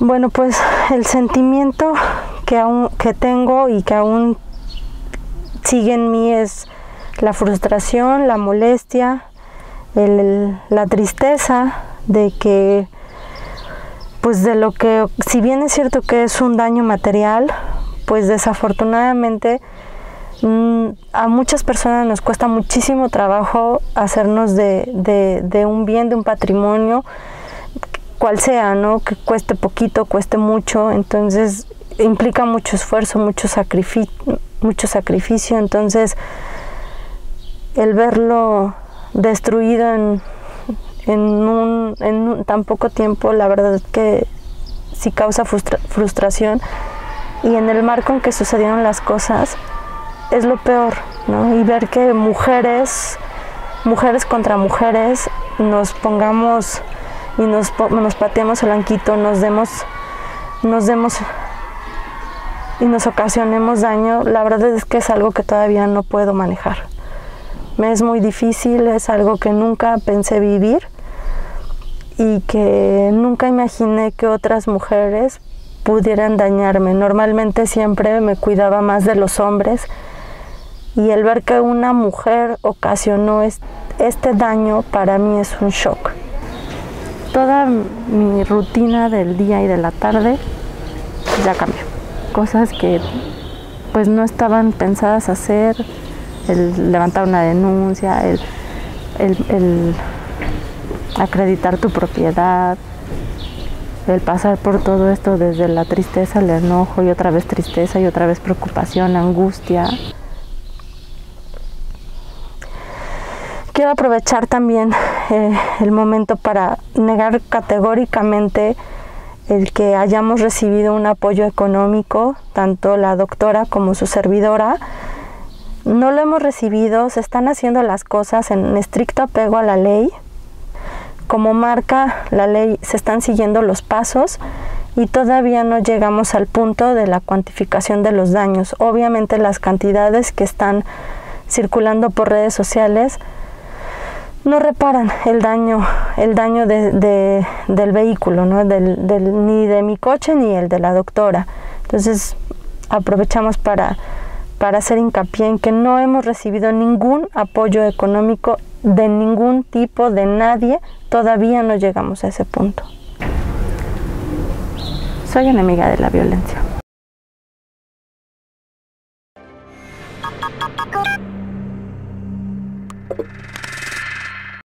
Bueno, pues el sentimiento que, aún, que tengo y que aún sigue en mí es la frustración, la molestia, la tristeza de que, pues de lo que, si bien es cierto que es un daño material, pues desafortunadamente mm, a muchas personas nos cuesta muchísimo trabajo hacernos de, de, un bien, de un patrimonio, cual sea, ¿no? Que cueste poquito, cueste mucho, entonces implica mucho esfuerzo, mucho sacrificio, mucho sacrificio, entonces el verlo destruido en, en, un, en tan poco tiempo, la verdad que sí causa frustración y en el marco en que sucedieron las cosas es lo peor, ¿no? Y ver que mujeres, mujeres contra mujeres, nos pongamos y nos, nos pateemos el anquito, nos demos, nos demos y nos ocasionemos daño, la verdad es que es algo que todavía no puedo manejar. Me es muy difícil, es algo que nunca pensé vivir y que nunca imaginé que otras mujeres pudieran dañarme. Normalmente siempre me cuidaba más de los hombres y el ver que una mujer ocasionó este daño para mí es un shock. Toda mi rutina del día y de la tarde ya cambió. Cosas que pues no estaban pensadas hacer, el levantar una denuncia, el, el acreditar tu propiedad, el pasar por todo esto desde la tristeza, el enojo y otra vez tristeza y otra vez preocupación, angustia. Quiero aprovechar también eh, el momento para negar categóricamente el que hayamos recibido un apoyo económico, tanto la doctora como su servidora. No lo hemos recibido, se están haciendo las cosas en estricto apego a la ley, como marca la ley se están siguiendo los pasos y todavía no llegamos al punto de la cuantificación de los daños. Obviamente las cantidades que están circulando por redes sociales no reparan el daño, el daño de, del vehículo, ni de mi coche ni el de la doctora. Entonces aprovechamos para hacer hincapié en que no hemos recibido ningún apoyo económico de ningún tipo, de nadie, todavía no llegamos a ese punto. Soy enemiga de la violencia.